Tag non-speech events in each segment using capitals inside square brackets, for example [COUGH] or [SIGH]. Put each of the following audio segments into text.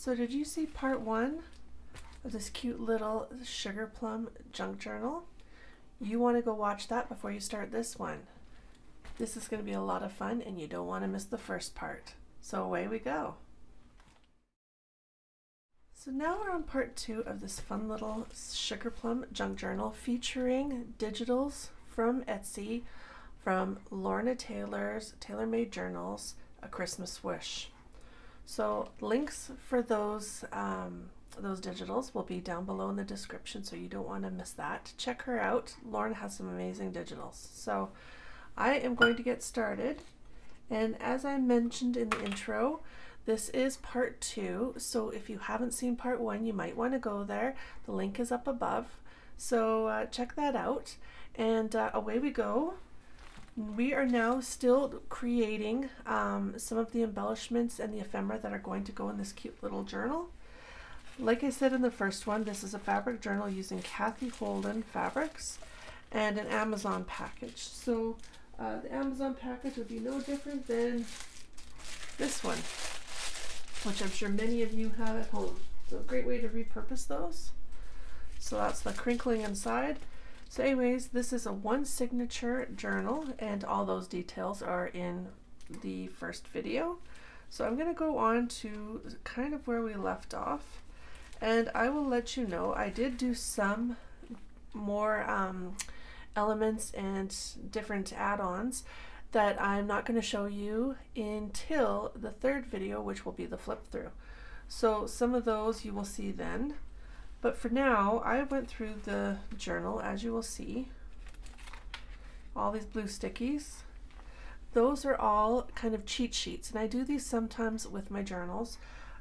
So did you see part one of this cute little sugar plum junk journal? You want to go watch that before you start this one. This is going to be a lot of fun and you don't want to miss the first part. So away we go. So now we're on part two of this fun little sugar plum junk journal featuring digitals from Etsy from Lorna Taylor's Taylor Made Journals, A Christmas Wish. So links for those um, those digitals will be down below in the description, so you don't want to miss that. Check her out. Lauren has some amazing digitals. So I am going to get started. And as I mentioned in the intro, this is part two. So if you haven't seen part one, you might want to go there. The link is up above. So uh, check that out. And uh, away we go. We are now still creating um, some of the embellishments and the ephemera that are going to go in this cute little journal. Like I said in the first one, this is a fabric journal using Kathy Holden fabrics and an Amazon package. So uh, the Amazon package would be no different than this one, which I'm sure many of you have at home. So a great way to repurpose those. So that's the crinkling inside. So anyways, this is a one signature journal and all those details are in the first video. So I'm going to go on to kind of where we left off and I will let you know I did do some more um, elements and different add-ons that I'm not going to show you until the third video which will be the flip through. So some of those you will see then. But for now, I went through the journal, as you will see. All these blue stickies. Those are all kind of cheat sheets, and I do these sometimes with my journals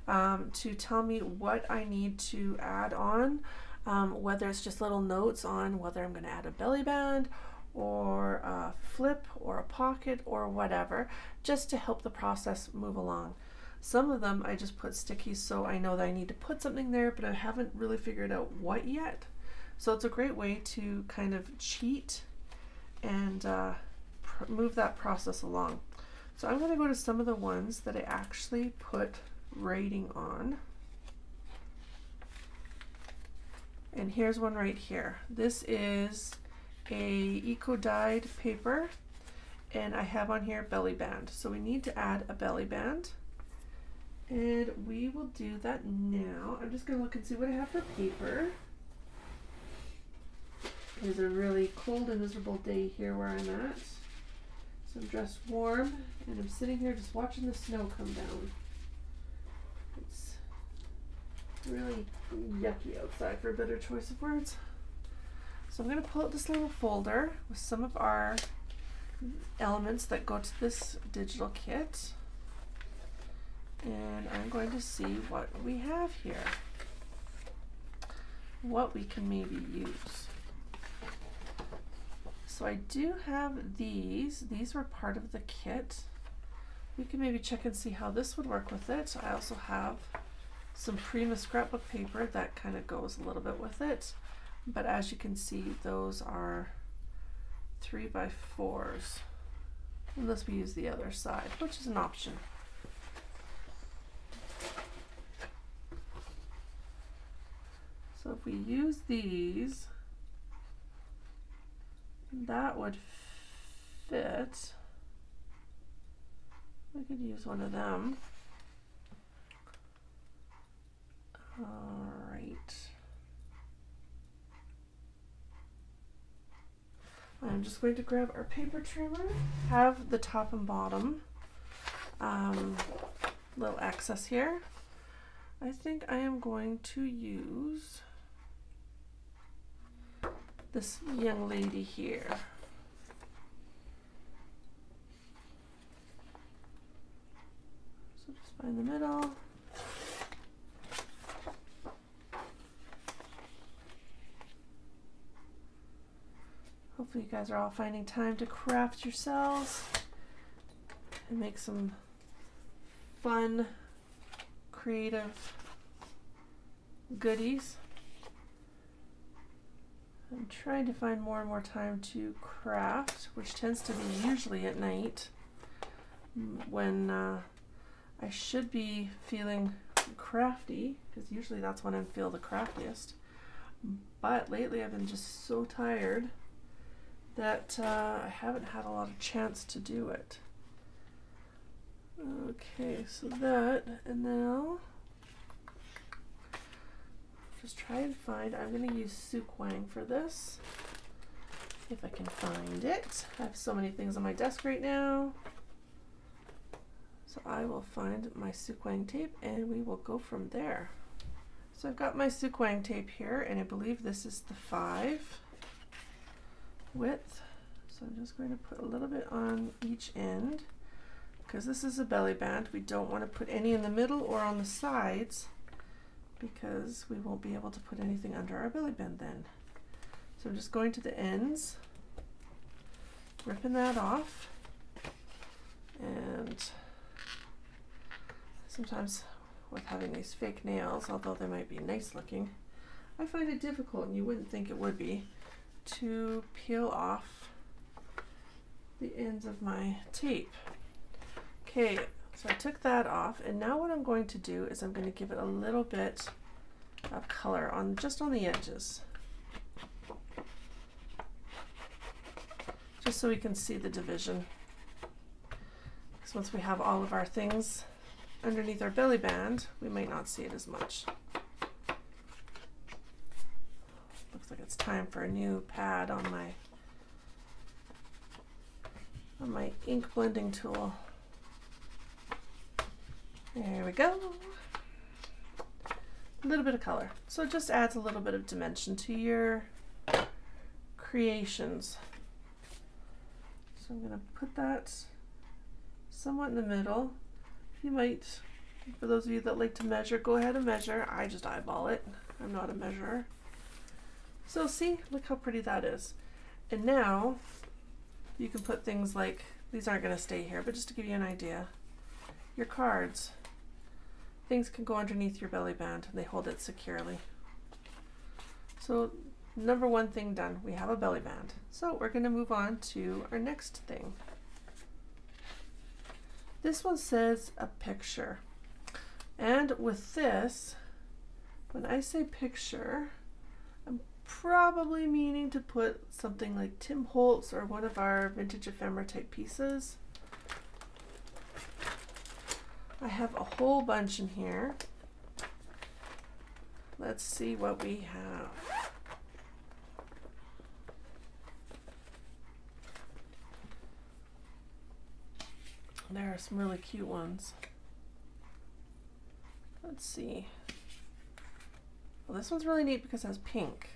um, to tell me what I need to add on, um, whether it's just little notes on whether I'm going to add a belly band or a flip or a pocket or whatever, just to help the process move along. Some of them I just put stickies so I know that I need to put something there, but I haven't really figured out what yet. So it's a great way to kind of cheat and uh, move that process along. So I'm going to go to some of the ones that I actually put writing on. And here's one right here. This is a eco-dyed paper and I have on here belly band. So we need to add a belly band. And we will do that now. I'm just going to look and see what I have for paper. It is a really cold and miserable day here where I'm at. So I'm dressed warm and I'm sitting here just watching the snow come down. It's really yucky outside for a better choice of words. So I'm going to pull out this little folder with some of our elements that go to this digital kit and I'm going to see what we have here. What we can maybe use. So I do have these. These were part of the kit. We can maybe check and see how this would work with it. I also have some Prima scrapbook paper that kind of goes a little bit with it. But as you can see, those are three by fours. Unless we use the other side, which is an option. So if we use these, that would fit. We could use one of them. All right. I'm just going to grab our paper trimmer, have the top and bottom um, little excess here. I think I am going to use this young lady here. So just find the middle. Hopefully you guys are all finding time to craft yourselves and make some fun, creative goodies. I'm trying to find more and more time to craft, which tends to be usually at night when uh, I should be feeling crafty because usually that's when I feel the craftiest. But lately I've been just so tired that uh, I haven't had a lot of chance to do it. Okay, so that, and now just try and find, I'm going to use Sookwang for this, if I can find it. I have so many things on my desk right now. So I will find my Sookwang tape and we will go from there. So I've got my Sookwang tape here and I believe this is the five width. So I'm just going to put a little bit on each end because this is a belly band. We don't want to put any in the middle or on the sides because we won't be able to put anything under our belly band then. So I'm just going to the ends, ripping that off and sometimes with having these fake nails, although they might be nice looking, I find it difficult, and you wouldn't think it would be, to peel off the ends of my tape. Okay, so I took that off, and now what I'm going to do is I'm going to give it a little bit of color on just on the edges. Just so we can see the division. Because once we have all of our things underneath our belly band, we might not see it as much. Looks like it's time for a new pad on my on my ink blending tool. There we go. A little bit of color. So it just adds a little bit of dimension to your creations. So I'm going to put that somewhat in the middle. You might, for those of you that like to measure, go ahead and measure. I just eyeball it. I'm not a measurer. So see, look how pretty that is. And now you can put things like, these aren't going to stay here, but just to give you an idea, your cards. Things can go underneath your belly band and they hold it securely. So number one thing done, we have a belly band. So we're going to move on to our next thing. This one says a picture. And with this, when I say picture, I'm probably meaning to put something like Tim Holtz or one of our vintage ephemera type pieces. I have a whole bunch in here. Let's see what we have. There are some really cute ones. Let's see. Well, this one's really neat because it has pink.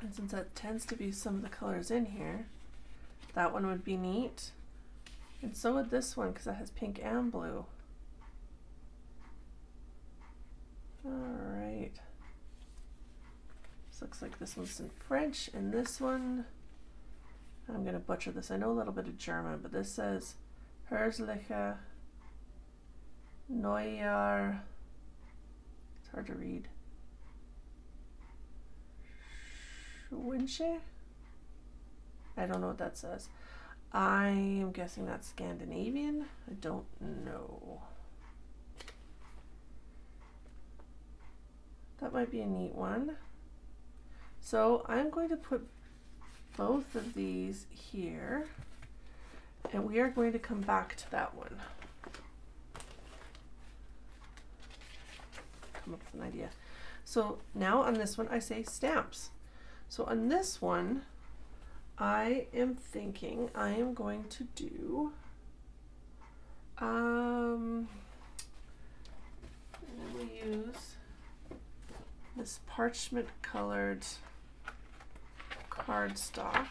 And since that tends to be some of the colors in here, that one would be neat. And so would this one because it has pink and blue. Alright. This looks like this one's in French, and this one, I'm going to butcher this. I know a little bit of German, but this says Herzliche Neujahr. It's hard to read. Schwinche? I don't know what that says. I am guessing that's Scandinavian. I don't know. That might be a neat one. So I'm going to put both of these here. And we are going to come back to that one. Come up with an idea. So now on this one, I say stamps. So on this one, I am thinking I am going to do, um, I use this parchment colored cardstock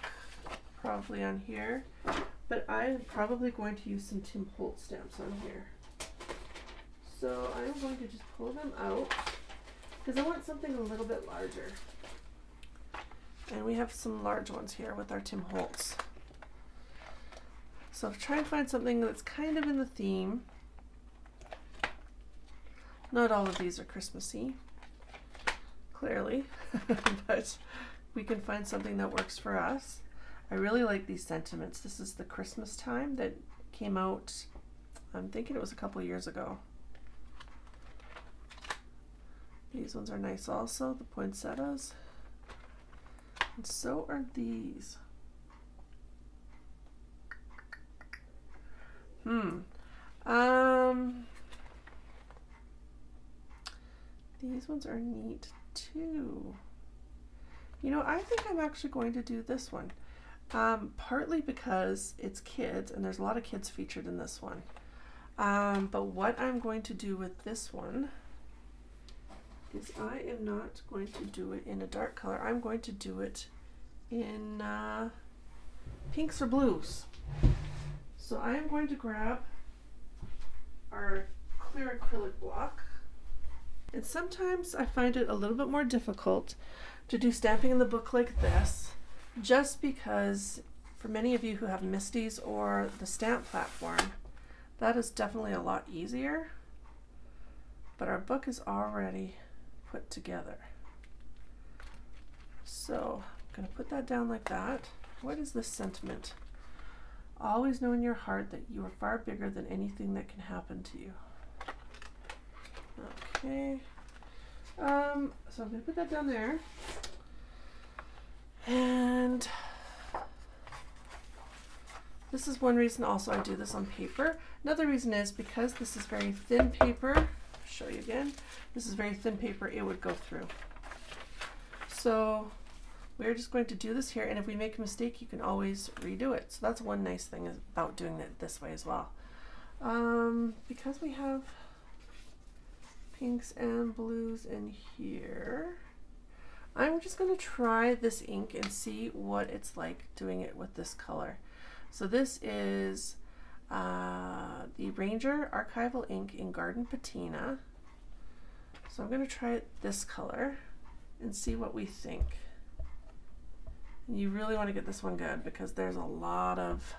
probably on here. But I'm probably going to use some Tim Holtz stamps on here. So I'm going to just pull them out because I want something a little bit larger. And we have some large ones here with our Tim Holtz. So try and find something that's kind of in the theme. Not all of these are Christmassy, clearly, [LAUGHS] but we can find something that works for us. I really like these sentiments. This is the Christmas time that came out, I'm thinking it was a couple years ago. These ones are nice also, the poinsettias. And so are these. Hmm. Um, these ones are neat too. You know, I think I'm actually going to do this one. Um, partly because it's kids and there's a lot of kids featured in this one. Um, but what I'm going to do with this one is I am not going to do it in a dark color. I'm going to do it in uh, pinks or blues. So I am going to grab our clear acrylic block. And sometimes I find it a little bit more difficult to do stamping in the book like this, just because for many of you who have Misty's or the stamp platform, that is definitely a lot easier. But our book is already put together. So I'm going to put that down like that. What is this sentiment? Always know in your heart that you are far bigger than anything that can happen to you. Okay. Um, so I'm going to put that down there. And this is one reason also I do this on paper. Another reason is because this is very thin paper. Show you again. This is very thin paper. It would go through. So we're just going to do this here and if we make a mistake you can always redo it so that's one nice thing about doing it this way as well um, because we have pinks and blues in here I'm just going to try this ink and see what it's like doing it with this color so this is uh, the Ranger Archival ink in Garden Patina so I'm going to try this color and see what we think you really want to get this one good because there's a lot of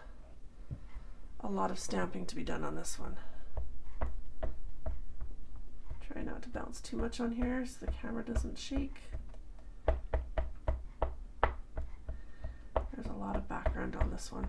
a lot of stamping to be done on this one. Try not to bounce too much on here so the camera doesn't shake. There's a lot of background on this one.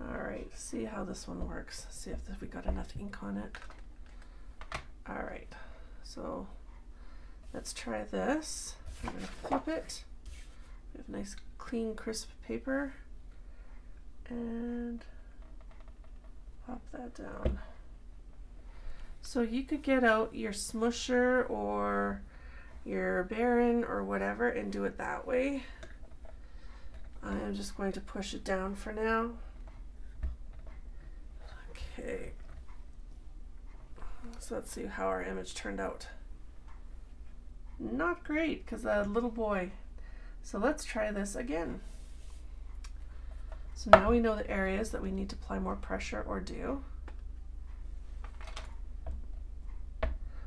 Alright, see how this one works. See if we got enough ink on it. Alright, so let's try this. I'm to flip it. We have nice clean crisp paper and pop that down. So you could get out your smusher or your baron or whatever and do it that way. I am just going to push it down for now. Okay. So let's see how our image turned out. Not great because a little boy. So let's try this again. So now we know the areas that we need to apply more pressure or do.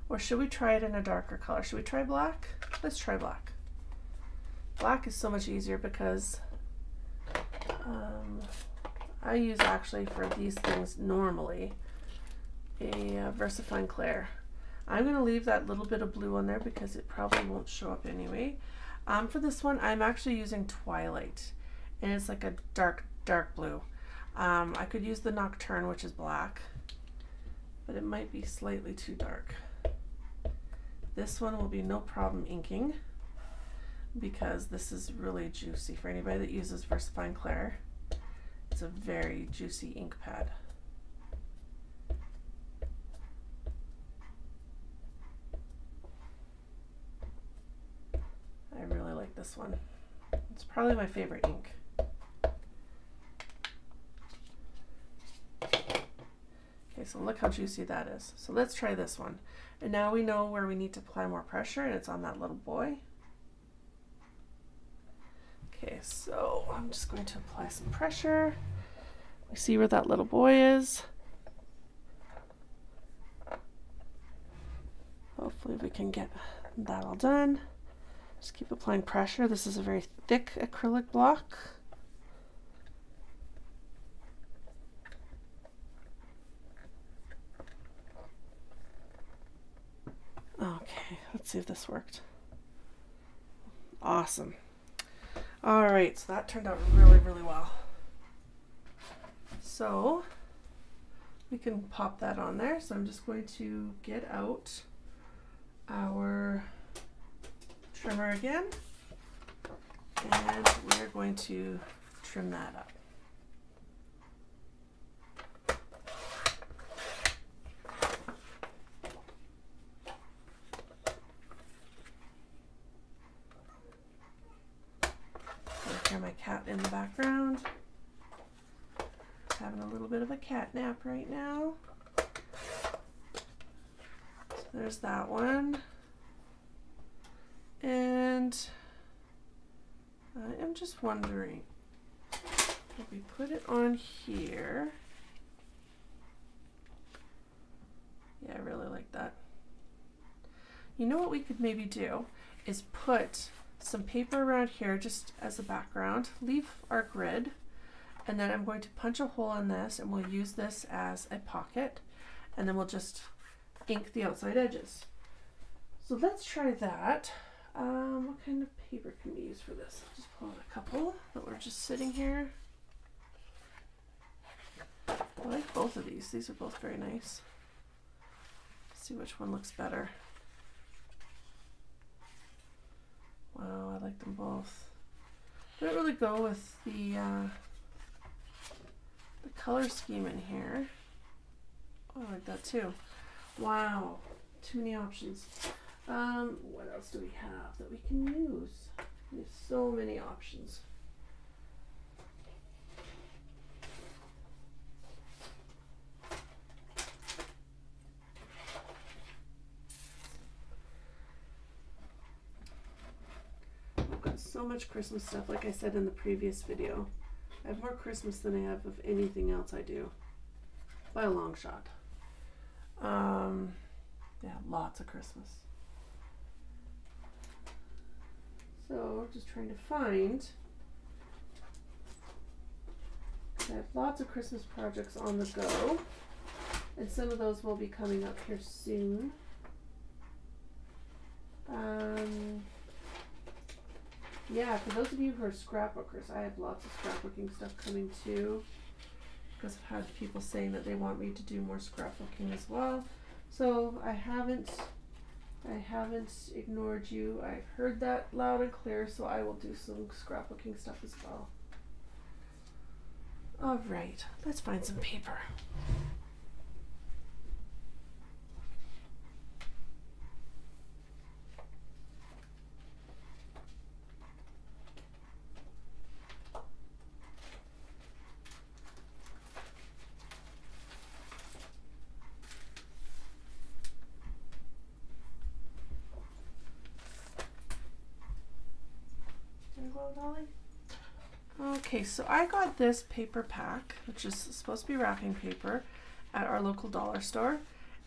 Or should we try it in a darker color? Should we try black? Let's try black. Black is so much easier because um, I use actually for these things normally a uh, VersaFine Clair. I'm going to leave that little bit of blue on there because it probably won't show up anyway. Um, for this one, I'm actually using Twilight and it's like a dark dark blue. Um, I could use the Nocturne, which is black, but it might be slightly too dark. This one will be no problem inking because this is really juicy. For anybody that uses VersaFine Clair, it's a very juicy ink pad. I really like this one. It's probably my favorite ink. Okay, so look how juicy that is. So let's try this one. And now we know where we need to apply more pressure and it's on that little boy. Okay, so I'm just going to apply some pressure. We see where that little boy is. Hopefully we can get that all done. Just keep applying pressure. This is a very thick acrylic block. Okay, let's see if this worked. Awesome. All right, so that turned out really, really well. So we can pop that on there. So I'm just going to get out our trimmer again and we're going to trim that up. Hear my cat in the background. Having a little bit of a right now. So there's that one. And I am just wondering if we put it on here. Yeah, I really like that. You know what we could maybe do is put some paper around here just as a background, leave our grid, and then I'm going to punch a hole in this and we'll use this as a pocket and then we'll just ink the outside edges. So let's try that. Um, what kind of paper can we use for this? I'll just pull out a couple that were just sitting here. I like both of these. These are both very nice. Let's see which one looks better. Wow, I like them both. Don't really go with the uh, the color scheme in here. Oh, I like that too. Wow, too many options. Um, what else do we have that we can use? We have so many options. I've got so much Christmas stuff, like I said in the previous video. I have more Christmas than I have of anything else I do. By a long shot. Um, yeah, lots of Christmas. So just trying to find. I have lots of Christmas projects on the go, and some of those will be coming up here soon. Um, yeah, for those of you who are scrapbookers, I have lots of scrapbooking stuff coming too. Because I've had people saying that they want me to do more scrapbooking as well. So I haven't I haven't ignored you. I've heard that loud and clear, so I will do some scrapbooking stuff as well. All right, let's find some paper. Okay, so I got this paper pack, which is supposed to be wrapping paper, at our local dollar store.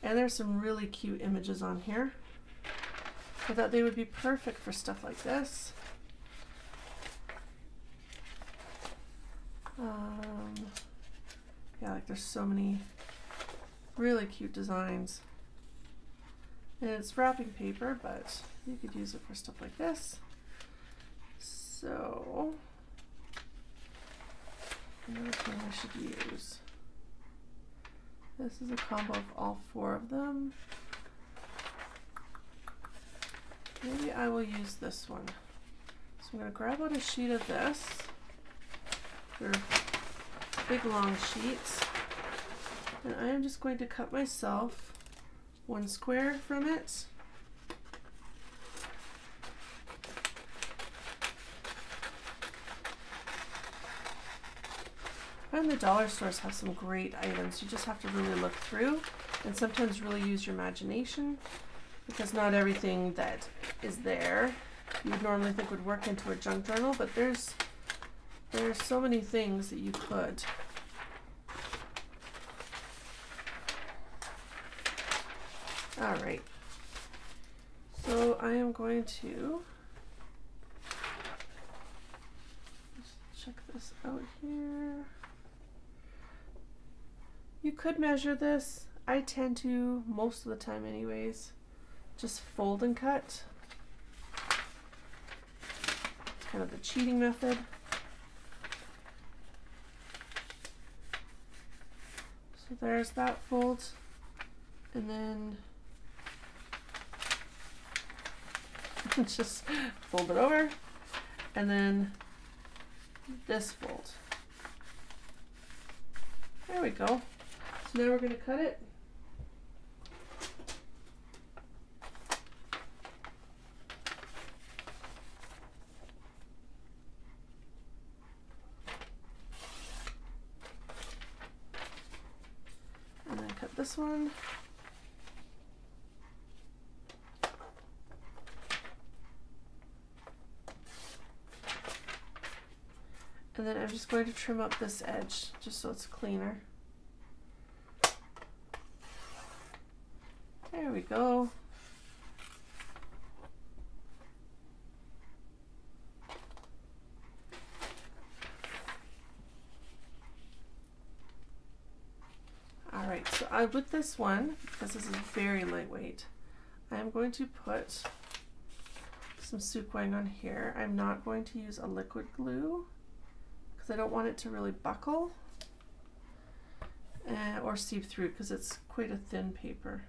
And there's some really cute images on here. I thought they would be perfect for stuff like this. Um, yeah, like there's so many really cute designs. And it's wrapping paper, but you could use it for stuff like this. So, which one I should use? This is a combo of all four of them. Maybe I will use this one. So I'm going to grab out a sheet of this. They're big long sheets. And I am just going to cut myself one square from it find the dollar stores have some great items. You just have to really look through and sometimes really use your imagination because not everything that is there you would normally think would work into a junk journal, but there's There's so many things that you could. All right. So I am going to check this out here. You could measure this. I tend to most of the time anyways. Just fold and cut. It's kind of the cheating method. So there's that fold. And then [LAUGHS] just fold it over. And then this fold. There we go. Now we're going to cut it. And then cut this one. And then I'm just going to trim up this edge just so it's cleaner. We go. All right, so I with this one, because this is very lightweight, I'm going to put some Sookwang on here. I'm not going to use a liquid glue because I don't want it to really buckle uh, or seep through because it's quite a thin paper.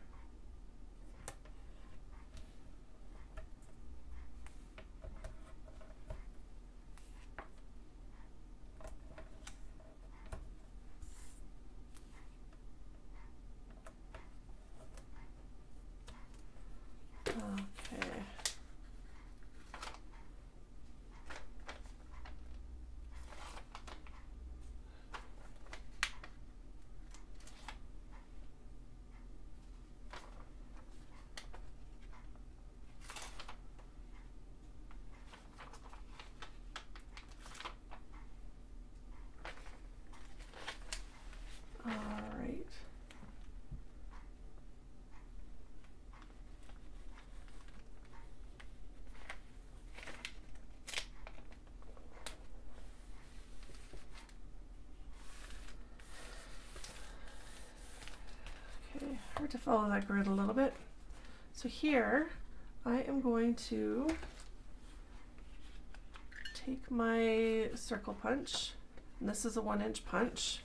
hard to follow that grid a little bit. So here, I am going to take my circle punch, and this is a one inch punch,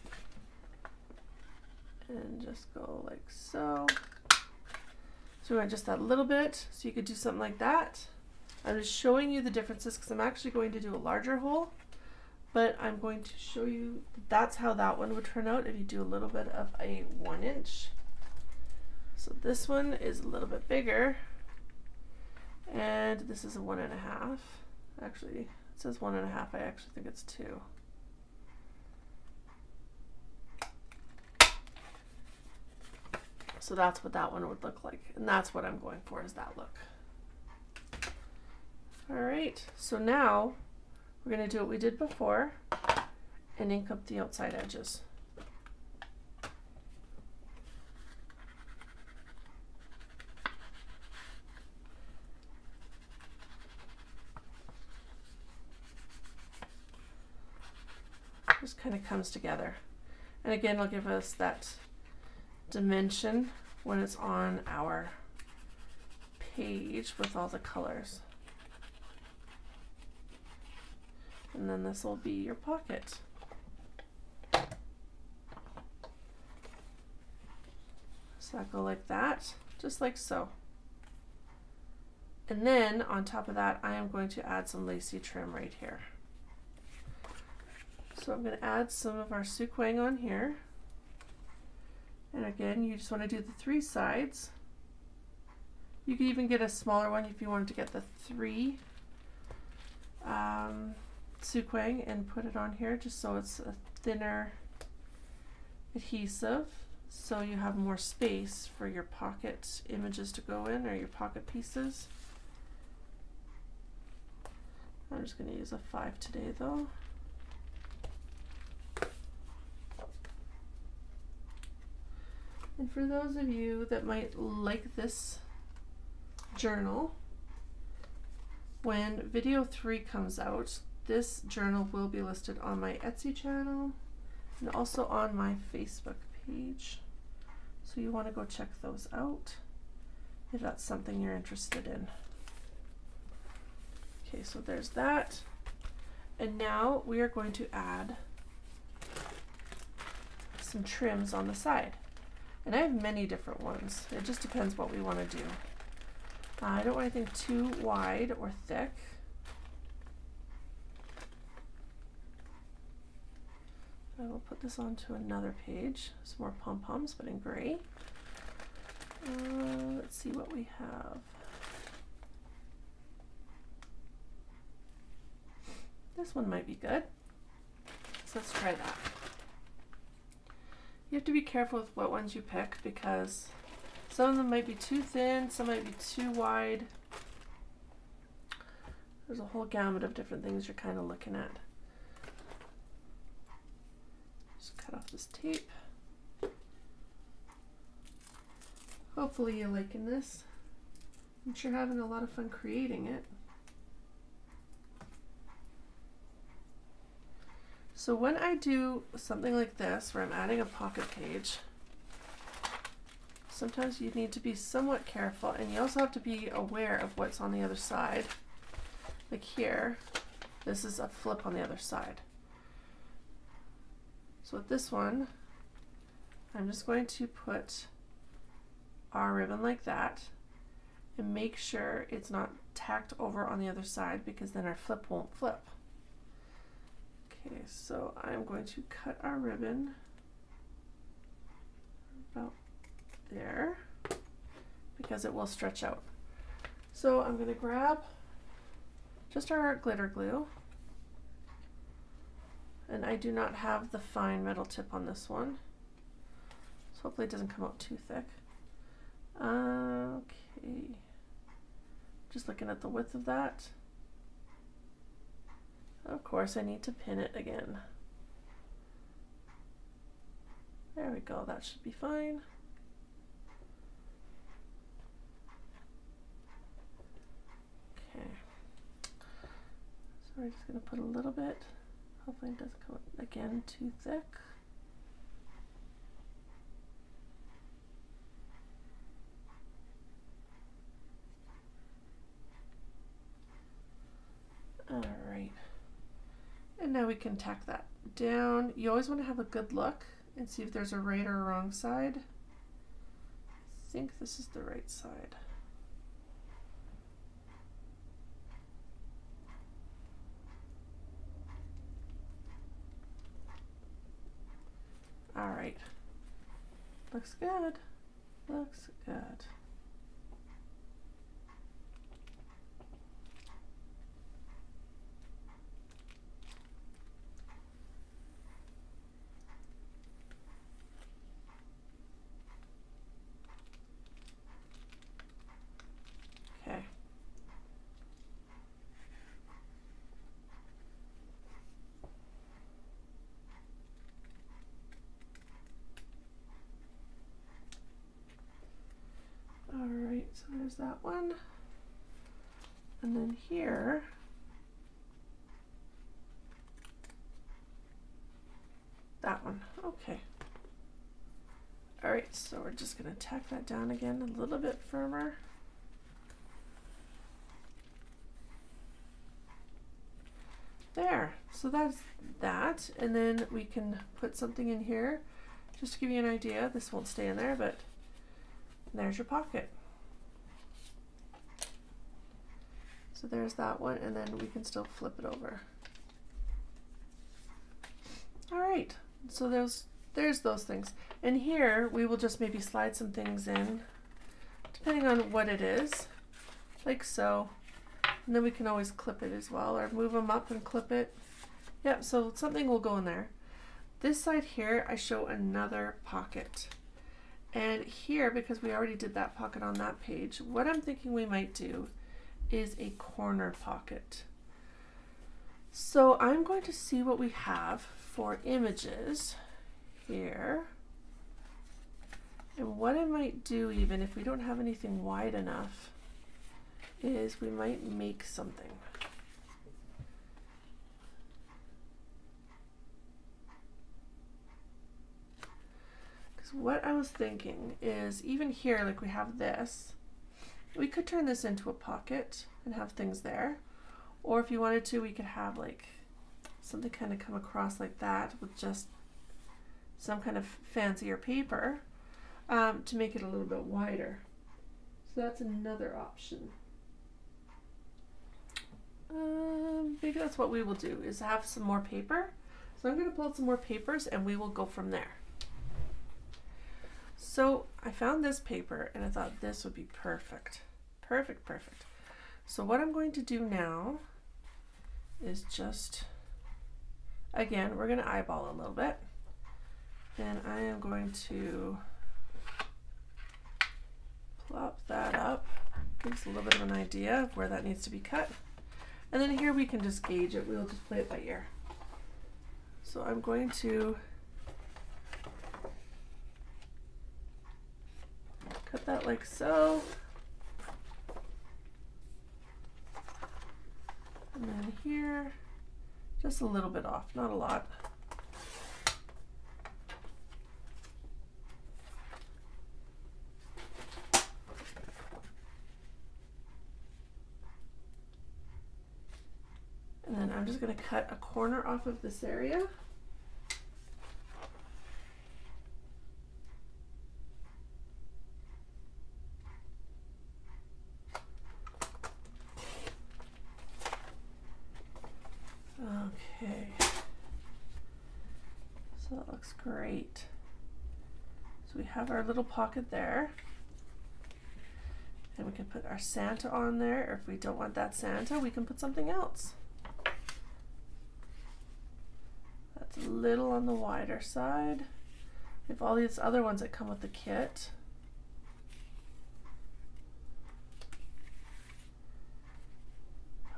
and just go like so. So I just that a little bit, so you could do something like that. I'm just showing you the differences because I'm actually going to do a larger hole, but I'm going to show you that's how that one would turn out if you do a little bit of a one inch. So this one is a little bit bigger. And this is a one and a half. Actually, it says one and a half. I actually think it's two. So that's what that one would look like. And that's what I'm going for is that look. All right, so now we're gonna do what we did before and ink up the outside edges. just kind of comes together. And again, it'll give us that dimension when it's on our page with all the colors. And then this will be your pocket. So that go like that, just like so. And then on top of that, I am going to add some lacy trim right here. So I'm going to add some of our Sookwang on here. And again, you just want to do the three sides. You could even get a smaller one if you wanted to get the three um, Sookwang and put it on here just so it's a thinner adhesive so you have more space for your pocket images to go in or your pocket pieces. I'm just going to use a 5 today though. And for those of you that might like this journal, when video three comes out, this journal will be listed on my Etsy channel and also on my Facebook page. So you want to go check those out if that's something you're interested in. Okay, so there's that. And now we are going to add some trims on the side. And I have many different ones. It just depends what we want to do. Uh, I don't want anything too wide or thick. I will put this onto another page. Some more pom-poms, but in gray. Uh, let's see what we have. This one might be good. So let's try that. You have to be careful with what ones you pick because some of them might be too thin, some might be too wide. There's a whole gamut of different things you're kind of looking at. Just cut off this tape. Hopefully you're liking this. I'm sure having a lot of fun creating it. So when I do something like this, where I'm adding a pocket page, sometimes you need to be somewhat careful and you also have to be aware of what's on the other side. Like here, this is a flip on the other side. So with this one, I'm just going to put our ribbon like that and make sure it's not tacked over on the other side because then our flip won't flip. Okay, so I'm going to cut our ribbon about there because it will stretch out. So I'm going to grab just our glitter glue and I do not have the fine metal tip on this one so hopefully it doesn't come out too thick. Okay, just looking at the width of that. Of course, I need to pin it again. There we go, that should be fine. Okay. So we're just going to put a little bit. Hopefully it doesn't come again too thick. All right. And now we can tack that down. You always want to have a good look and see if there's a right or a wrong side. I think this is the right side. All right. Looks good. Looks good. so there's that one. And then here, that one. Okay. All right, so we're just gonna tack that down again a little bit firmer. There, so that's that. And then we can put something in here just to give you an idea. This won't stay in there, but there's your pocket. So there's that one, and then we can still flip it over. All right, so those there's those things. And here we will just maybe slide some things in, depending on what it is, like so. And then we can always clip it as well, or move them up and clip it. Yep, so something will go in there. This side here, I show another pocket. And here, because we already did that pocket on that page, what I'm thinking we might do is a corner pocket. So I'm going to see what we have for images here. And what I might do, even if we don't have anything wide enough, is we might make something. Because what I was thinking is even here, like we have this, we could turn this into a pocket and have things there. Or if you wanted to, we could have like something kind of come across like that with just some kind of fancier paper um, to make it a little bit wider. So that's another option. Um, maybe that's what we will do is have some more paper. So I'm going to pull out some more papers and we will go from there. So I found this paper and I thought this would be perfect. Perfect, perfect. So what I'm going to do now is just, again, we're going to eyeball a little bit. And I am going to plop that up. Gives a little bit of an idea of where that needs to be cut. And then here we can just gauge it. We'll just play it by ear. So I'm going to cut that like so. And then here, just a little bit off, not a lot. And then I'm just going to cut a corner off of this area. Okay. So that looks great. So we have our little pocket there. And we can put our Santa on there, or if we don't want that Santa, we can put something else. That's a little on the wider side. We have all these other ones that come with the kit.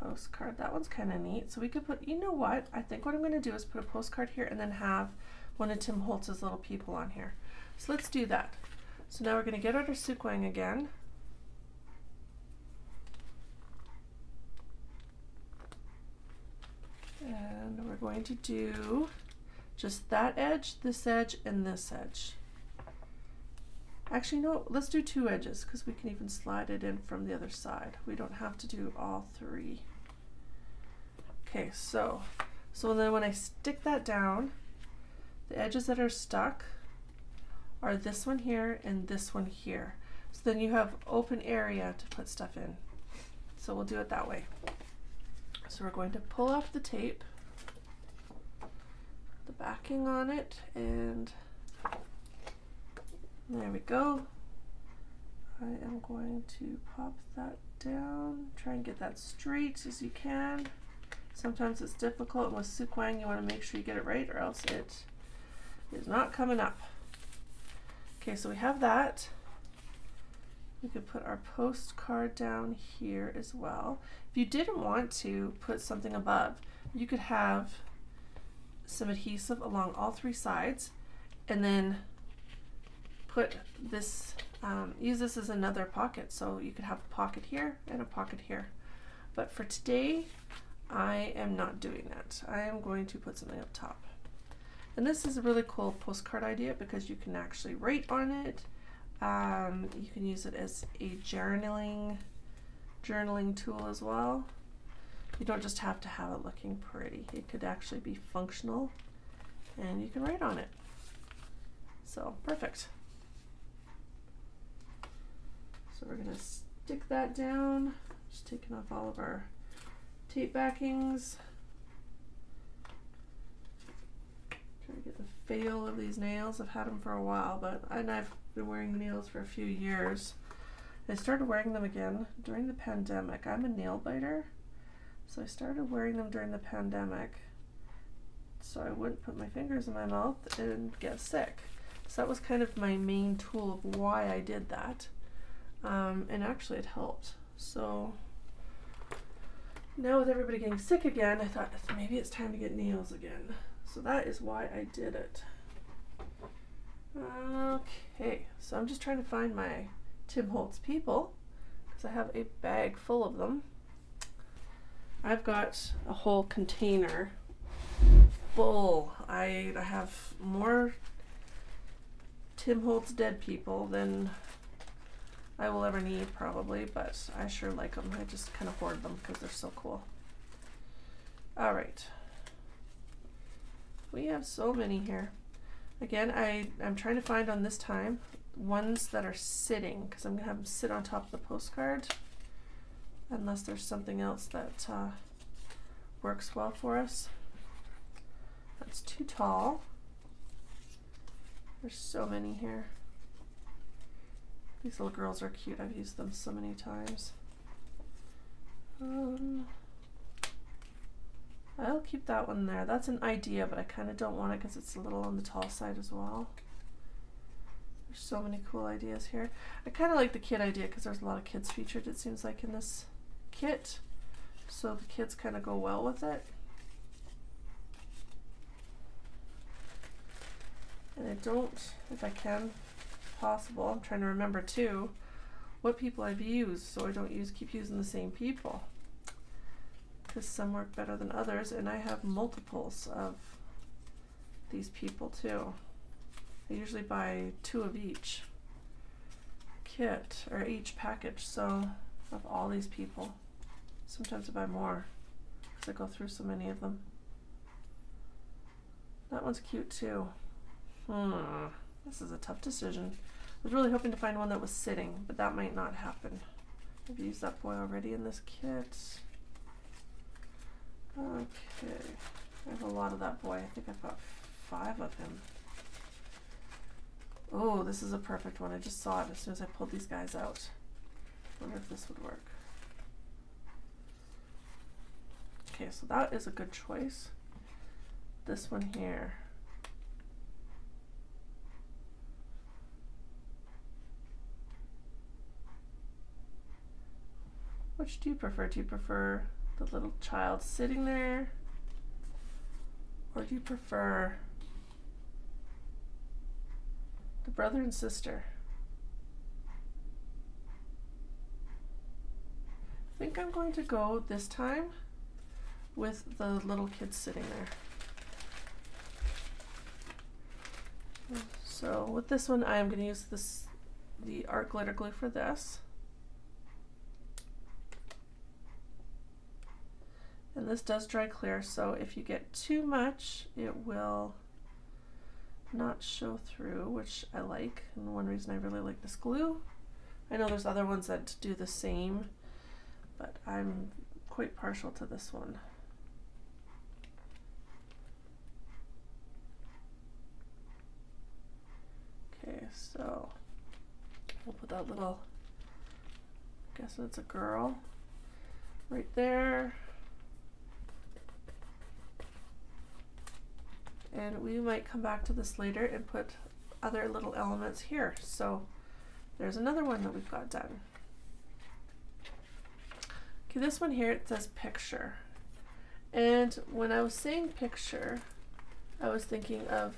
postcard. That one's kind of neat. So we could put, you know what? I think what I'm going to do is put a postcard here and then have one of Tim Holtz's little people on here. So let's do that. So now we're going to get out our Sookwang again. And we're going to do just that edge, this edge, and this edge. Actually, no, let's do two edges because we can even slide it in from the other side. We don't have to do all three. Okay, so, so then when I stick that down, the edges that are stuck are this one here and this one here. So then you have open area to put stuff in. So we'll do it that way. So we're going to pull off the tape, the backing on it, and there we go. I am going to pop that down, try and get that straight as you can. Sometimes it's difficult with Sookwang, you want to make sure you get it right or else it is not coming up. Okay, so we have that. We could put our postcard down here as well. If you didn't want to put something above, you could have some adhesive along all three sides and then put this, um, use this as another pocket. So you could have a pocket here and a pocket here. But for today, I am not doing that. I am going to put something up top. And this is a really cool postcard idea because you can actually write on it. Um, you can use it as a journaling journaling tool as well. You don't just have to have it looking pretty. It could actually be functional and you can write on it. So perfect. So we're gonna stick that down, just taking off all of our tape backings. Trying to get the feel of these nails. I've had them for a while, but and I've been wearing nails for a few years. I started wearing them again during the pandemic. I'm a nail biter, so I started wearing them during the pandemic so I wouldn't put my fingers in my mouth and get sick. So that was kind of my main tool of why I did that. Um, and actually it helped. So now with everybody getting sick again, I thought maybe it's time to get nails again. So that is why I did it. Okay, so I'm just trying to find my Tim Holtz people because I have a bag full of them. I've got a whole container full. I, I have more Tim Holtz dead people than I will ever need probably, but I sure like them. I just kind of hoard them because they're so cool. All right. We have so many here. Again, I, I'm trying to find on this time ones that are sitting because I'm going to have them sit on top of the postcard unless there's something else that uh, works well for us. That's too tall. There's so many here. These little girls are cute. I've used them so many times. Um, I'll keep that one there. That's an idea, but I kind of don't want it because it's a little on the tall side as well. There's so many cool ideas here. I kind of like the kid idea because there's a lot of kids featured, it seems like, in this kit. So the kids kind of go well with it. And I don't, if I can, possible, I'm trying to remember too, what people I've used so I don't use keep using the same people. Because some work better than others, and I have multiples of these people too. I usually buy two of each kit, or each package, so of all these people. Sometimes I buy more, because I go through so many of them. That one's cute too. Hmm, this is a tough decision. I was really hoping to find one that was sitting, but that might not happen. I've used that boy already in this kit. Okay, I have a lot of that boy. I think I've got five of him. Oh, this is a perfect one. I just saw it as soon as I pulled these guys out. wonder if this would work. Okay, so that is a good choice. This one here. Which do you prefer? Do you prefer the little child sitting there? Or do you prefer the brother and sister? I think I'm going to go this time with the little kid sitting there. So with this one, I am going to use this the art glitter glue for this. And this does dry clear, so if you get too much, it will not show through, which I like. And one reason I really like this glue. I know there's other ones that do the same, but I'm quite partial to this one. Okay, so we'll put that little, I guess it's a girl right there. And we might come back to this later and put other little elements here. So there's another one that we've got done. Okay, this one here, it says picture. And when I was saying picture, I was thinking of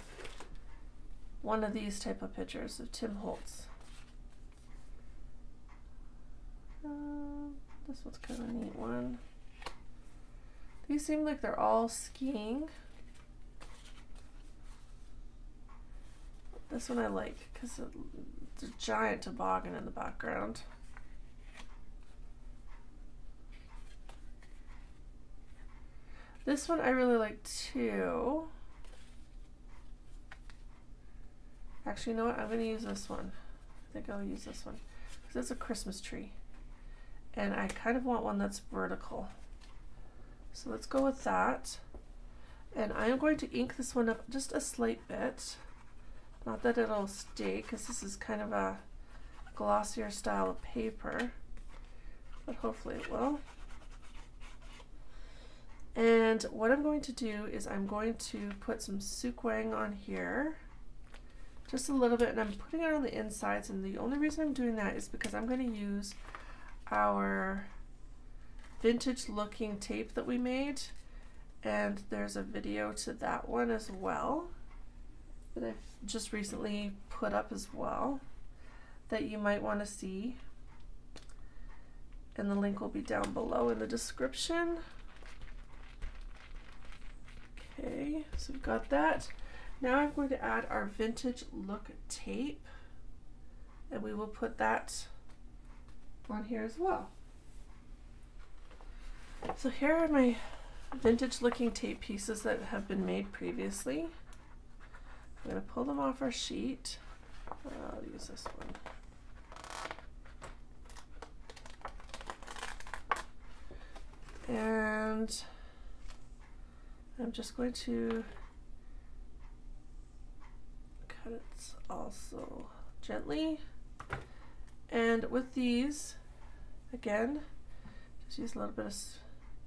one of these type of pictures of Tim Holtz. Uh, this one's kind of a neat one. These seem like they're all skiing. This one I like because it's a giant toboggan in the background. This one I really like too. Actually, you know what? I'm going to use this one. I think I'll use this one because it's a Christmas tree. And I kind of want one that's vertical. So let's go with that. And I am going to ink this one up just a slight bit. Not that it'll stay, because this is kind of a glossier style of paper, but hopefully it will. And what I'm going to do is I'm going to put some Sookwang on here, just a little bit, and I'm putting it on the insides, and the only reason I'm doing that is because I'm going to use our vintage looking tape that we made, and there's a video to that one as well. That I've just recently put up as well that you might want to see. And the link will be down below in the description. Okay, so we've got that. Now I'm going to add our vintage look tape and we will put that on here as well. So here are my vintage looking tape pieces that have been made previously. I'm going to pull them off our sheet. Uh, I'll use this one. And I'm just going to cut it also gently. And with these, again, just use a little bit of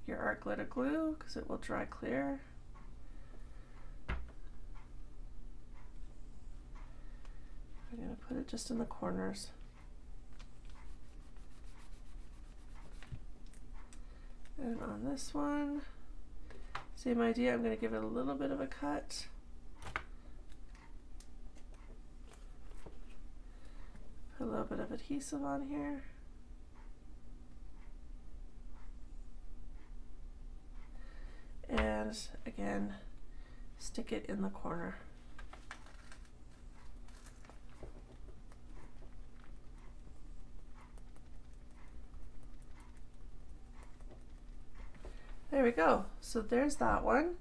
your art glitter glue because it will dry clear. I'm going to put it just in the corners. And on this one, same idea, I'm going to give it a little bit of a cut. Put a little bit of adhesive on here. And again, stick it in the corner. We go. So there's that one.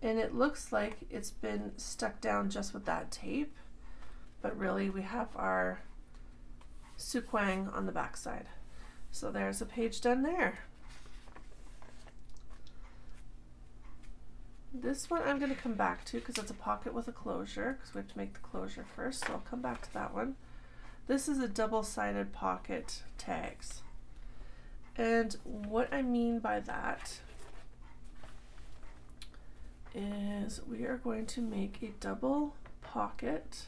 And it looks like it's been stuck down just with that tape. But really we have our Sookwang on the back side. So there's a page done there. This one I'm going to come back to because it's a pocket with a closure because we have to make the closure first. So I'll come back to that one. This is a double-sided pocket tags. And what I mean by that is we are going to make a double pocket.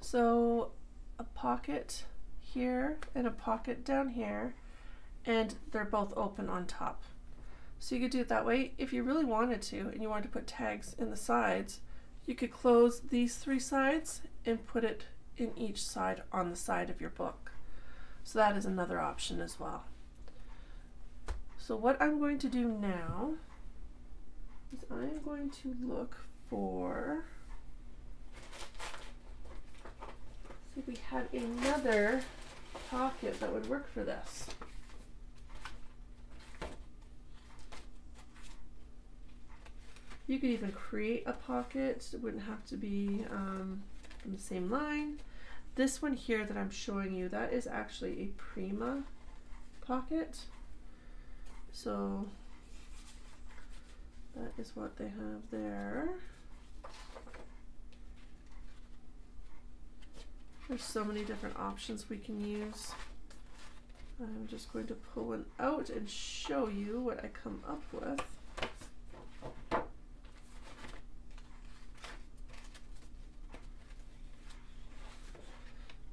So a pocket here and a pocket down here and they're both open on top. So you could do it that way. If you really wanted to and you wanted to put tags in the sides you could close these three sides and put it in each side on the side of your book. So that is another option as well so what I'm going to do now is I'm going to look for, see if we have another pocket that would work for this. You could even create a pocket. It wouldn't have to be um, on the same line. This one here that I'm showing you, that is actually a Prima pocket. So that is what they have there. There's so many different options we can use. I'm just going to pull one out and show you what I come up with. I'm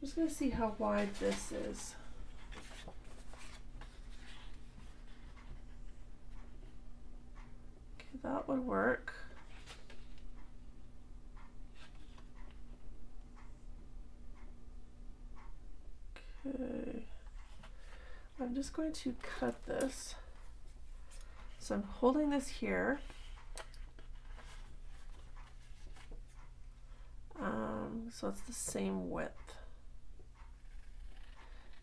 just going to see how wide this is. That would work. Okay. I'm just going to cut this. So I'm holding this here. Um, so it's the same width.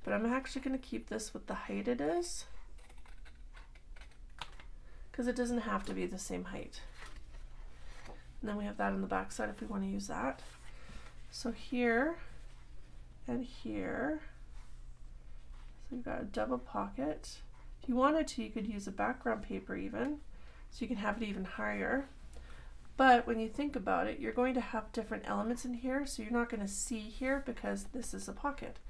But I'm actually going to keep this with the height it is because it doesn't have to be the same height. And then we have that on the back side if we want to use that. So here and here, so you've got a double pocket. If you wanted to, you could use a background paper even, so you can have it even higher. But when you think about it, you're going to have different elements in here, so you're not going to see here because this is a pocket.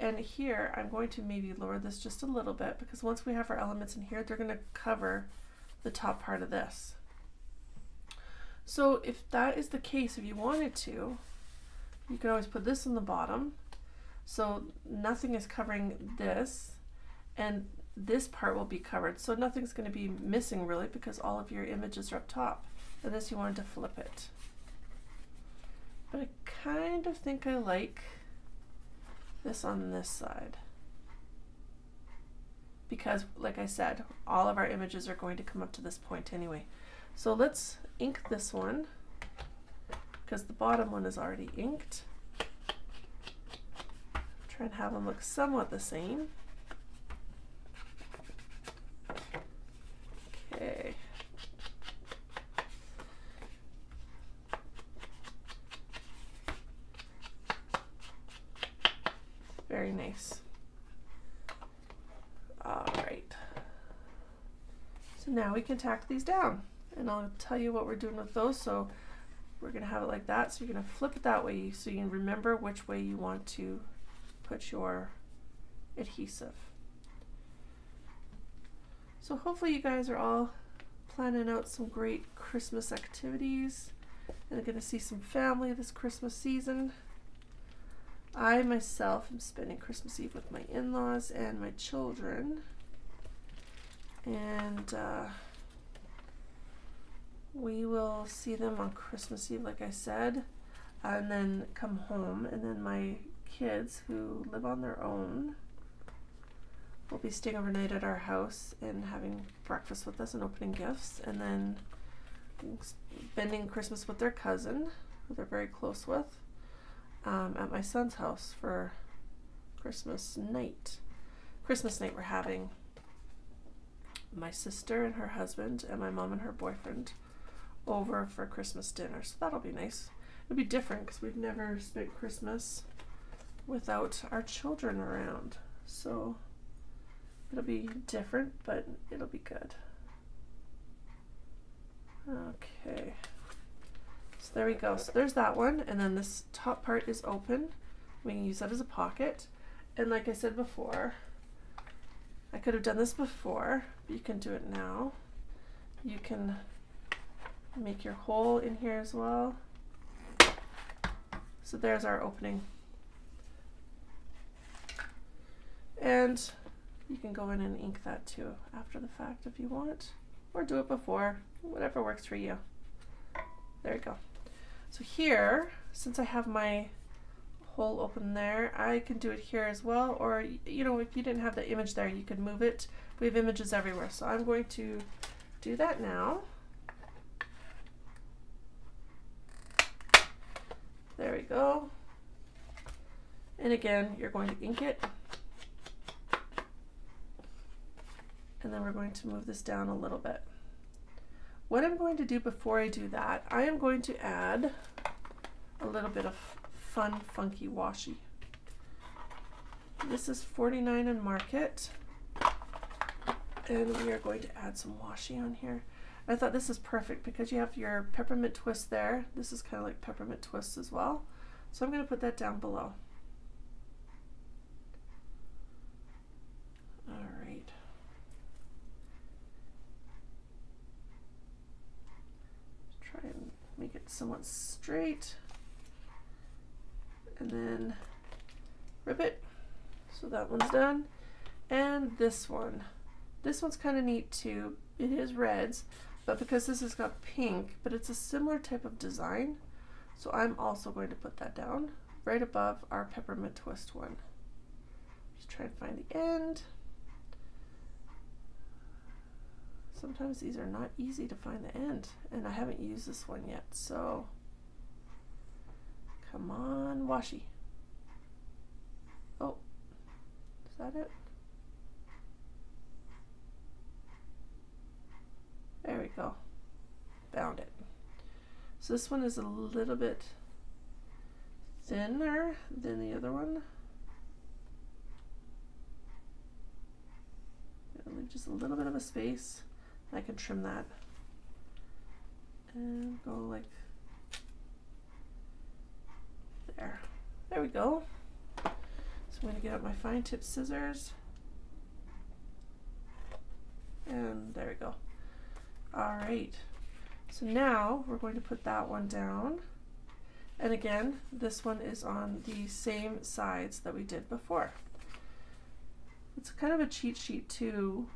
And here, I'm going to maybe lower this just a little bit because once we have our elements in here, they're going to cover the top part of this. So if that is the case, if you wanted to, you can always put this in the bottom. So nothing is covering this and this part will be covered. So nothing's going to be missing really because all of your images are up top. Unless you wanted to flip it. But I kind of think I like this on this side. Because, like I said, all of our images are going to come up to this point anyway. So let's ink this one because the bottom one is already inked. Try and have them look somewhat the same. Okay. Very nice. All right. So now we can tack these down and I'll tell you what we're doing with those. So we're gonna have it like that. So you're gonna flip it that way so you can remember which way you want to put your adhesive. So hopefully you guys are all planning out some great Christmas activities and are going to see some family this Christmas season. I myself am spending Christmas Eve with my in-laws and my children. And uh, we will see them on Christmas Eve, like I said, and then come home. And then my kids, who live on their own, will be staying overnight at our house and having breakfast with us and opening gifts. And then spending Christmas with their cousin, who they're very close with, um, at my son's house for Christmas night. Christmas night, we're having my sister and her husband, and my mom and her boyfriend over for Christmas dinner. So that'll be nice. It'll be different because we've never spent Christmas without our children around. So it'll be different, but it'll be good. Okay. So there we go. So there's that one. And then this top part is open. We can use that as a pocket. And like I said before, I could have done this before, you can do it now. You can make your hole in here as well. So there's our opening. And you can go in and ink that too after the fact if you want, or do it before, whatever works for you. There you go. So here, since I have my hole open there, I can do it here as well, or you know, if you didn't have the image there, you could move it. We have images everywhere, so I'm going to do that now. There we go. And again, you're going to ink it. And then we're going to move this down a little bit. What I'm going to do before I do that, I am going to add a little bit of fun, funky washi. This is 49 and Market. And we are going to add some washi on here. I thought this is perfect because you have your peppermint twist there. This is kind of like peppermint twist as well. So I'm going to put that down below. All right. Try and make it somewhat straight. And then rip it. So that one's done. And this one. This one's kind of neat too. It is reds, but because this has got pink, but it's a similar type of design, so I'm also going to put that down right above our peppermint twist one. Just try and find the end. Sometimes these are not easy to find the end, and I haven't used this one yet, so come on, washi. Oh, is that it? There we go. Found it. So this one is a little bit thinner than the other one. leave just a little bit of a space. I can trim that. And go like there. There we go. So I'm going to get out my fine tip scissors. And there we go. All right, so now we're going to put that one down. And again, this one is on the same sides that we did before. it's kind of a cheat sheet too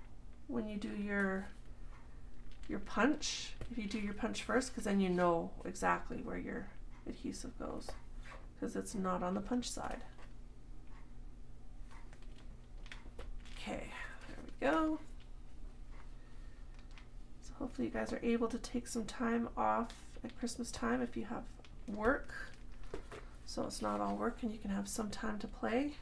when you do your your punch if you do your punch first because then you know exactly where your adhesive goes because it's not on the punch side okay there we go hopefully you guys are able to take some time off at Christmas time if you have work so it's not all work and you can have some time to play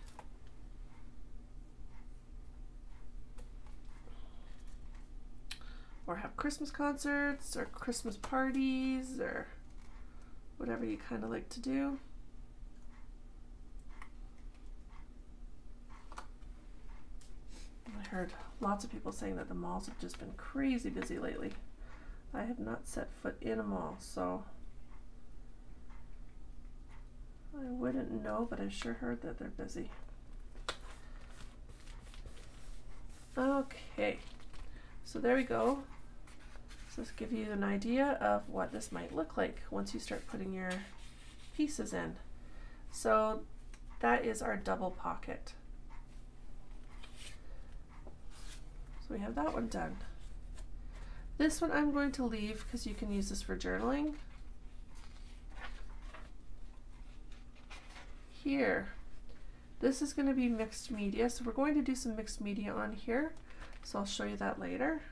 or have Christmas concerts or Christmas parties or whatever you kind of like to do. I heard lots of people saying that the malls have just been crazy busy lately. I have not set foot in a mall, so I wouldn't know, but I sure heard that they're busy. Okay, so there we go. So this give you an idea of what this might look like once you start putting your pieces in. So that is our double pocket. We have that one done. This one I'm going to leave because you can use this for journaling. Here, this is going to be mixed media. So we're going to do some mixed media on here. So I'll show you that later.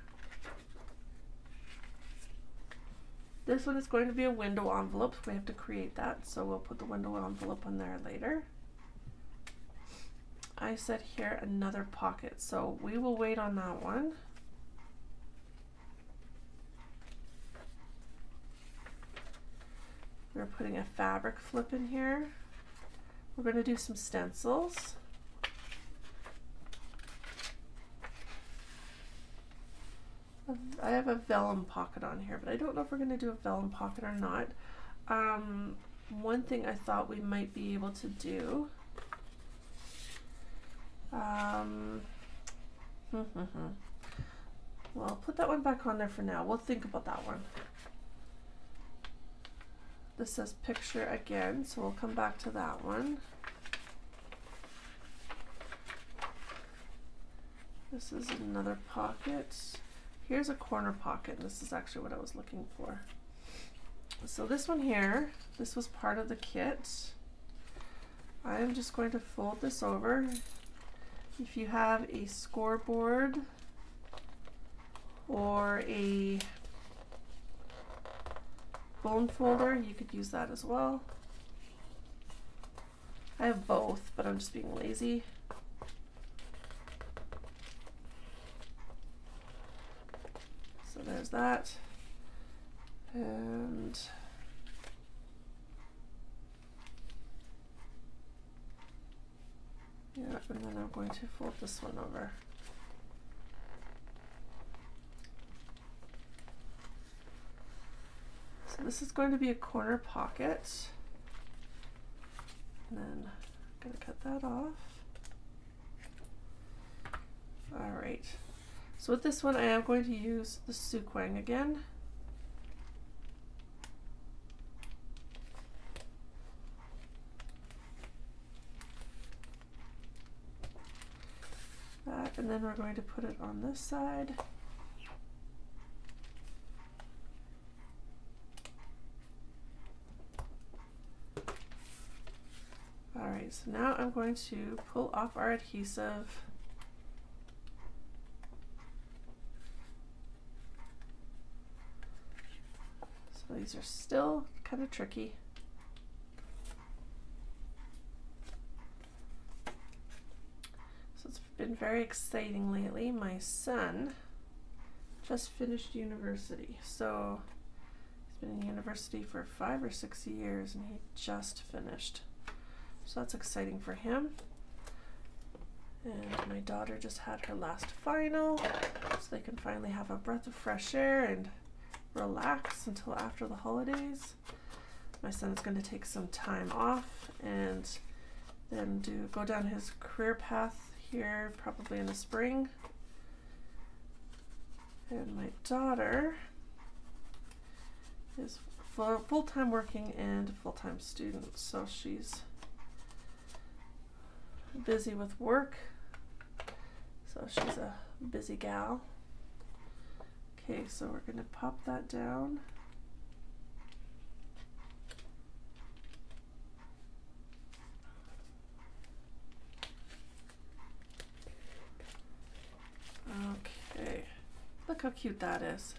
This one is going to be a window envelope. We have to create that, so we'll put the window envelope on there later. I said here another pocket, so we will wait on that one. We're putting a fabric flip in here. We're going to do some stencils. I have a vellum pocket on here, but I don't know if we're going to do a vellum pocket or not. Um, one thing I thought we might be able to do. Um, hmm, hmm, hmm. well, I'll put that one back on there for now. We'll think about that one. This says picture again, so we'll come back to that one. This is another pocket. Here's a corner pocket. And this is actually what I was looking for. So this one here, this was part of the kit. I'm just going to fold this over. If you have a scoreboard or a bone folder, you could use that as well. I have both, but I'm just being lazy. So there's that. And yeah, and then I'm going to fold this one over. So this is going to be a corner pocket. And then I'm going to cut that off. All right. So with this one, I am going to use the Sookwang again. That, and then we're going to put it on this side. Alright, so now I'm going to pull off our adhesive So these are still kind of tricky. So it's been very exciting lately. My son just finished university. So he's been in university for five or six years and he just finished. So that's exciting for him. And my daughter just had her last final, so they can finally have a breath of fresh air and relax until after the holidays. My son's going to take some time off and then do go down his career path here probably in the spring. And my daughter is full-time working and full-time student, so she's busy with work So she's a busy gal. Okay, so we're to pop that down. Okay, look how cute that is.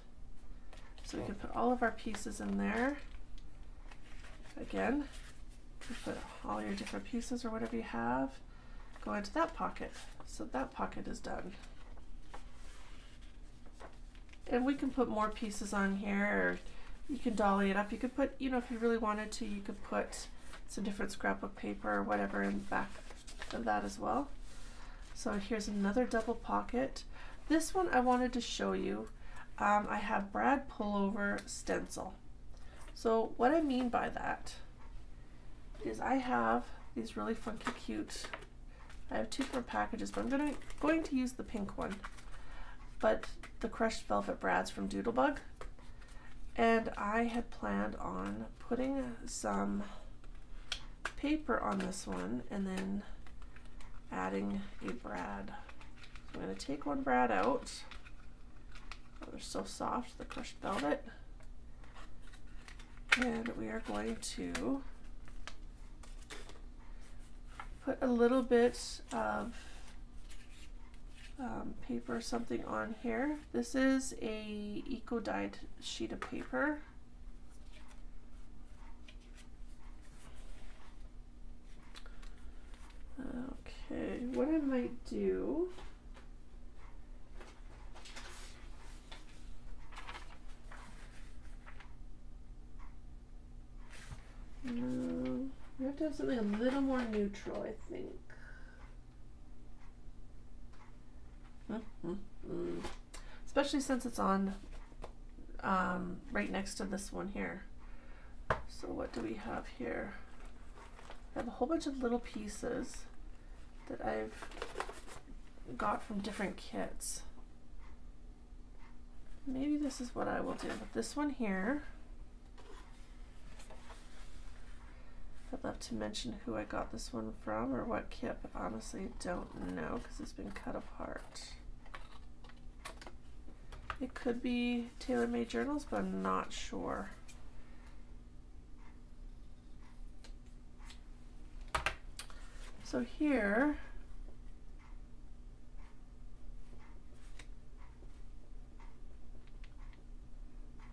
So we can put all of our pieces in there. Again, put all your different pieces or whatever you have, go into that pocket. So that pocket is done. And we can put more pieces on here you can dolly it up. You could put, you know, if you really wanted to, you could put some different scrapbook paper or whatever in the back of that as well. So here's another double pocket. This one I wanted to show you. Um, I have brad pullover stencil. So what I mean by that is I have these really funky cute, I have two different packages, but I'm gonna, going to use the pink one. But the crushed velvet brads from Doodlebug. And I had planned on putting some paper on this one and then adding a brad. I'm going to take one brad out. Oh, they're so soft, the crushed velvet. And we are going to put a little bit of um, paper or something on here. This is a eco dyed sheet of paper. Okay, what I might do No, we have to have something a little more neutral, I think. Mm -hmm. Especially since it's on um, right next to this one here. So what do we have here? I have a whole bunch of little pieces that I've got from different kits. Maybe this is what I will do. With this one here, I'd love to mention who I got this one from or what kit, but honestly don't know because it's been cut apart. It could be Taylor Made Journals, but I'm not sure. So here,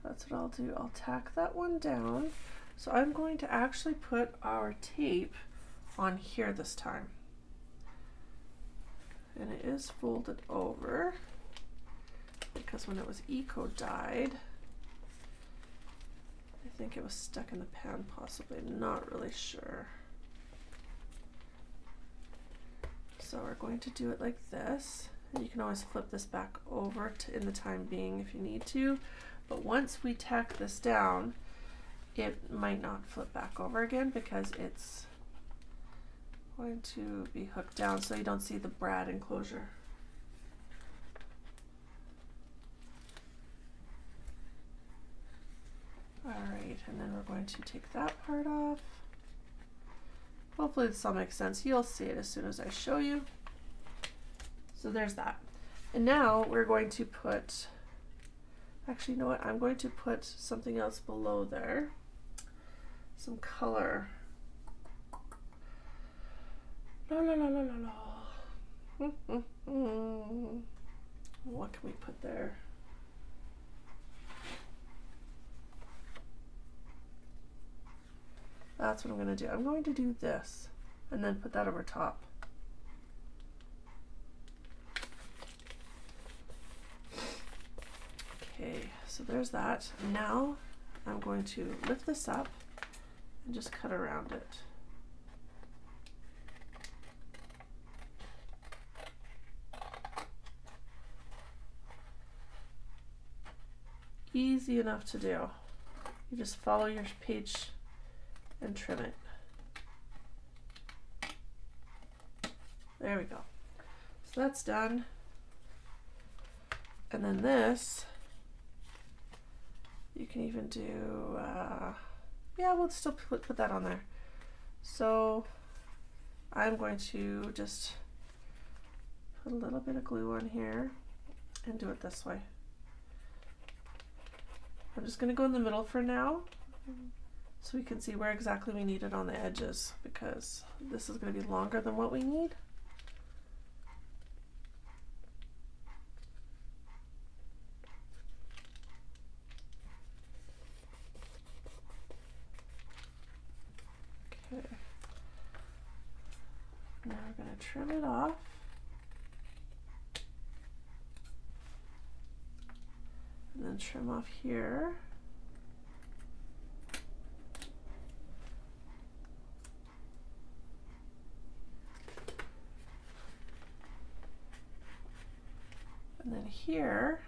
that's what I'll do. I'll tack that one down. So I'm going to actually put our tape on here this time. And it is folded over because when it was eco dyed, I think it was stuck in the pan possibly, not really sure. So we're going to do it like this. And you can always flip this back over in the time being if you need to. But once we tack this down, it might not flip back over again because it's going to be hooked down so you don't see the brad enclosure. Alright, and then we're going to take that part off. Hopefully this all makes sense. You'll see it as soon as I show you. So there's that. And now we're going to put, actually you know what, I'm going to put something else below there some color. La la la la la la. [LAUGHS] what can we put there? That's what I'm going to do. I'm going to do this and then put that over top. Okay, so there's that. Now I'm going to lift this up and just cut around it. Easy enough to do. You just follow your page and trim it. There we go. So that's done. And then this, you can even do uh, yeah, we'll still put, put that on there. So I'm going to just put a little bit of glue on here and do it this way. I'm just going to go in the middle for now so we can see where exactly we need it on the edges because this is going to be longer than what we need. Okay. Now we're going to trim it off. And then trim off here. And then here,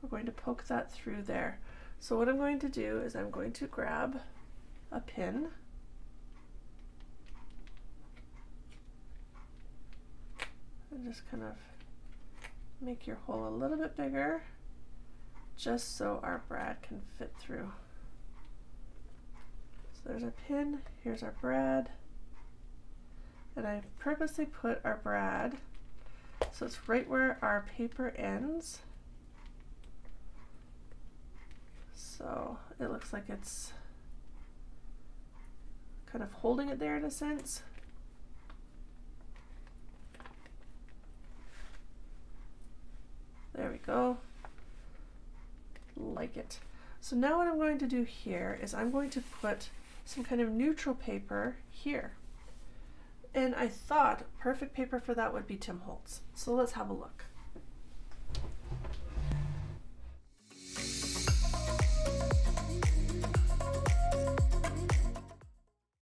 we're going to poke that through there. So what I'm going to do is I'm going to grab a pin and just kind of make your hole a little bit bigger just so our brad can fit through. So there's our pin, here's our brad, and I purposely put our brad so it's right where our paper ends. So it looks like it's kind of holding it there in a sense. There we go. Like it. So now what I'm going to do here is I'm going to put some kind of neutral paper here. And I thought perfect paper for that would be Tim Holtz. So let's have a look.